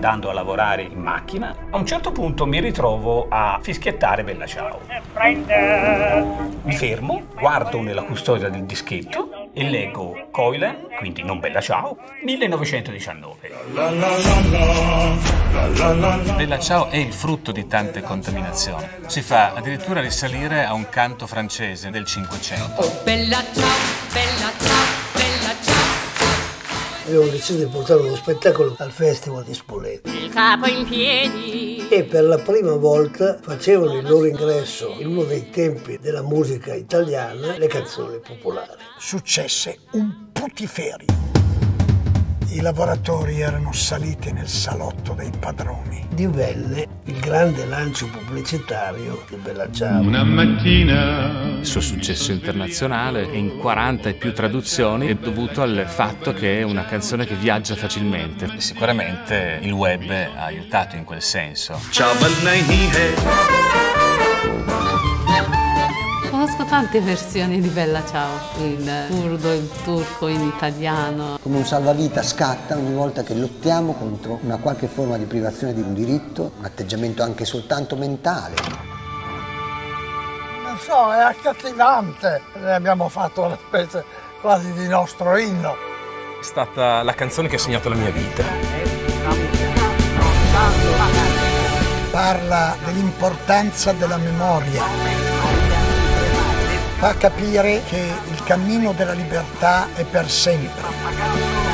andando a lavorare in macchina, a un certo punto mi ritrovo a fischiettare Bella Ciao. Mi fermo, guardo nella custodia del dischetto e leggo Coilen, quindi non Bella Ciao, 1919. Bella Ciao è il frutto di tante contaminazioni. Si fa addirittura risalire a un canto francese del Cinquecento. Oh, bella ciao, bella ciao, bella ciao. Abbiamo deciso di portare uno spettacolo al Festival di Spoleto. Il capo in piedi. E per la prima volta facevano il loro ingresso in uno dei tempi della musica italiana le canzoni popolari. Successe un putiferio. I lavoratori erano saliti nel salotto dei padroni. Divenne il grande lancio pubblicitario di Bella Ciao. Una mattina. Il suo successo internazionale, in 40 e più traduzioni, è dovuto al fatto che è una canzone che viaggia facilmente. Sicuramente il web ha aiutato in quel senso. Ciao, Conosco tante versioni di Bella Ciao, il kurdo, il turco, in italiano. come un salvavita scatta ogni volta che lottiamo contro una qualche forma di privazione di un diritto, un atteggiamento anche soltanto mentale. Non so, è accattivante. Ne abbiamo fatto una specie quasi di nostro inno. È stata la canzone che ha segnato la mia vita. Parla dell'importanza della memoria. Fa capire che il cammino della libertà è per sempre.